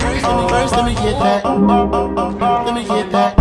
first, let me first, let me get that. Let me get that.